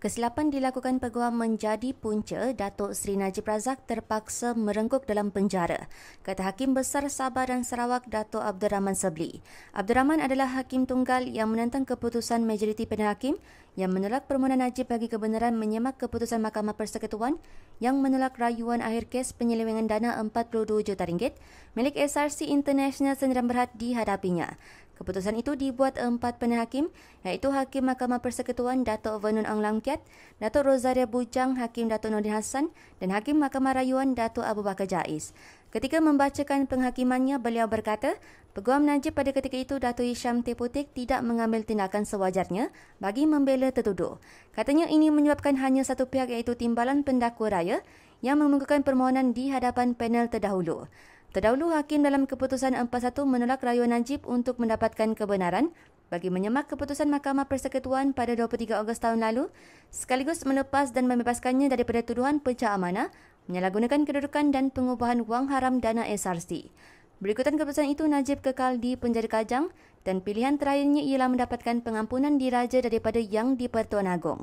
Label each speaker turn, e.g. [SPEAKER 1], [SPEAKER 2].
[SPEAKER 1] Kesilapan dilakukan peguam menjadi punca Datuk Seri Najib Razak terpaksa merengkuk dalam penjara, kata Hakim Besar Sabah dan Sarawak Datuk Abdul Rahman Sabli. Abdul Rahman adalah hakim tunggal yang menentang keputusan majoriti panel hakim yang menolak permohonan Najib bagi kebenaran menyemak keputusan Mahkamah Persekutuan yang menolak rayuan akhir kes penyelewengan dana 42 juta ringgit milik SRC International Sendirian Berhad dihadapinya. Keputusan itu dibuat empat panel hakim iaitu Hakim Mahkamah Persekutuan Datuk Vernon Ang Lamkiat, Datuk Rosaria Bujang, Hakim Datuk Nordin Hassan dan Hakim Mahkamah Rayuan Datuk Abu Bakar Jais. Ketika membacakan penghakimannya, beliau berkata, Peguam Najib pada ketika itu Datuk Hisham Teputik tidak mengambil tindakan sewajarnya bagi membela tertuduh. Katanya ini menyebabkan hanya satu pihak iaitu Timbalan Pendakwa Raya yang memukakan permohonan di hadapan panel terdahulu. Terdahulu Hakim dalam keputusan 41 menolak rayuan Najib untuk mendapatkan kebenaran bagi menyemak keputusan Mahkamah Persekutuan pada 23 Ogos tahun lalu sekaligus melepas dan membebaskannya daripada tuduhan pecah amanah, menyalahgunakan kedudukan dan pengubahan wang haram dana SRC. Berikutan keputusan itu Najib kekal di penjara Kajang dan pilihan terakhirnya ialah mendapatkan pengampunan diraja daripada Yang di-Pertuan Agong.